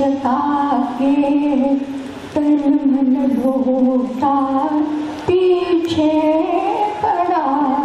जता के तन मन भोता पीछे पड़ा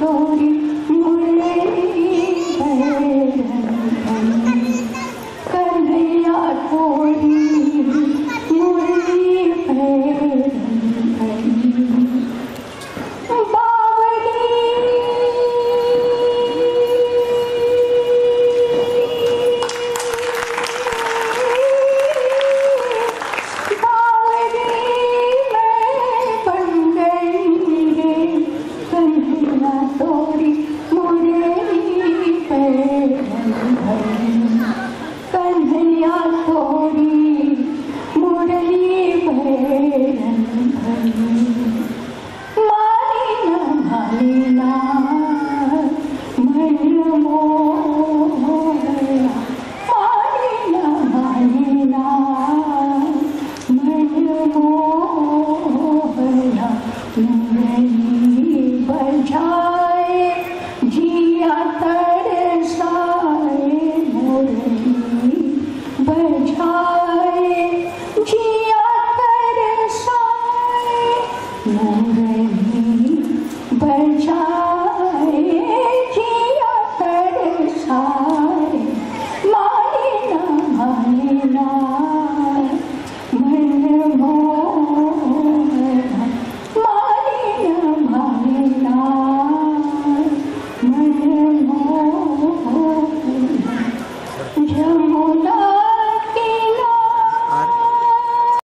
glory Oh.